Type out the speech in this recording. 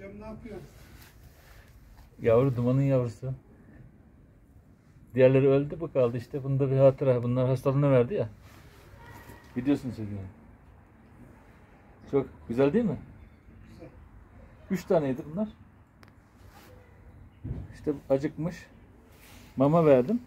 ne yapıyorsun? Yavru dumanın yavrusu. Diğerleri öldü bu kaldı işte. Bunda bir hatıra. Bunlar hastalığını verdi ya. Videosunu çekiyor. Çok güzel değil mi? Güzel. Üç taneydi bunlar. İşte acıkmış. Mama verdim.